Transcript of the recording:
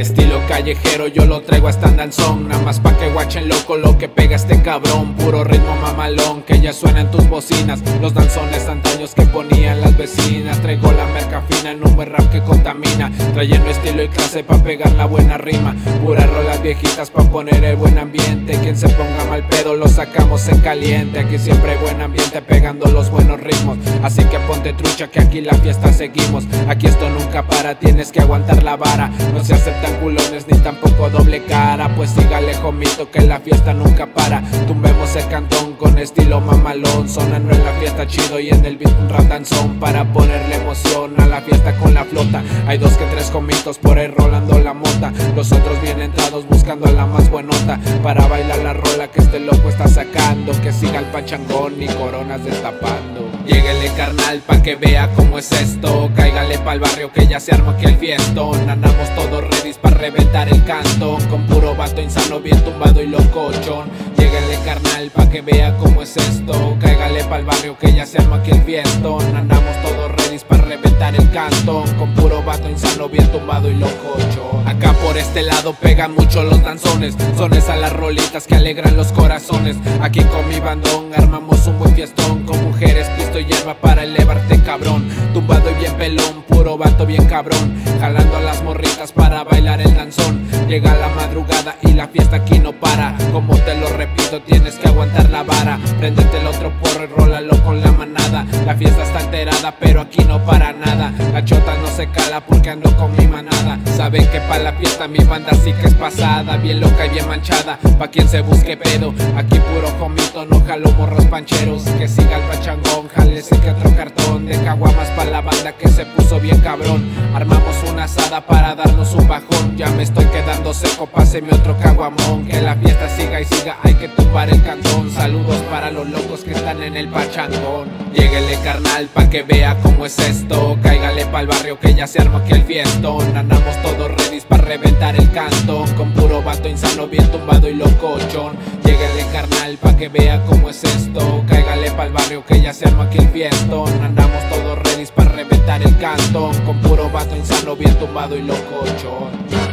estilo callejero yo lo traigo hasta danzón Nada más pa' que guachen loco lo que pega este cabrón. Puro ritmo mamalón que ya suena en tus bocinas. Los danzones antaños que ponían las vecinas. Traigo la merca fina en un buen rap que contamina. Trayendo estilo y clase pa' pegar la buena rima. Puras rolas viejitas pa' poner el buen ambiente. Quien se ponga mal pedo lo sacamos en caliente. Aquí siempre buen ambiente pegando los buenos ritmos. Así que ponte trucha que aquí la fiesta seguimos. Aquí esto nunca para, tienes que aguantar la vara. No se ni tampoco doble cara. Pues sígale jomito que la fiesta nunca para. Tumbemos el cantón con estilo mamalón. Sonando en la fiesta chido y en el beat un ratanzón Para ponerle emoción a la fiesta con la flota. Hay dos que tres comitos por ahí rolando la mota. Los otros bien entrados buscando la más buenota. Para bailar la rola que este loco está sacando. Que siga el pachangón y coronas destapando carnal pa' que vea cómo es esto. Cáigale pa'l barrio que ya se arma aquí el fiestón Andamos todos ready pa' reventar el cantón Con puro vato insano bien tumbado y locochón. Lléguele carnal pa' que vea cómo es esto. Cáigale pa'l barrio que ya se arma aquí el fiestón Andamos todos ready pa' reventar el cantón. Con puro vato insano bien tumbado y locochón Acá por este lado pegan mucho los danzones. Sones a las rolitas que alegran los corazones. Aquí con mi bandón armamos un buen fiestón. Con mujeres, pisto y hierba para elevarte cabrón. Tumbado y bien pelón, puro vato bien cabrón. Jalando a las morritas para bailar el danzón. Llega la madrugada y la fiesta aquí no para. Como te lo repito, tienes que aguantar la vara. Préndete el otro porro y rólalo con la La fiesta está alterada, pero aquí no para nada. La chota no se cala porque ando con mi manada. Saben que pa' la fiesta mi banda sí que es pasada. Bien loca y bien manchada, pa' quien se busque pedo. Aquí puro jomito, no jalo morros pancheros. Que siga el pachangón, ese que otro cartón De caguamas pa' la banda que se puso bien cabrón. Armamos una asada para darnos un bajón. Ya me estoy quedando seco, páseme otro caguamón. Que la fiesta siga y siga, hay que tumbar el cantón. Saludos para los locos que están en el pachangón. Lléguele carnal pa' que vea cómo es esto. Cáigale pa'l barrio que ya se arma aquí el fiestón. Andamos todos ready pa' reventar el cantón. Con puro vato insano bien tumbado y locochón. Lléguele carnal pa' que vea cómo es esto pa'l barrio que ya se arma aquí el fiestón. Andamos todos ready pa' reventar el cantón. Con puro vato insano bien tumbado y locochón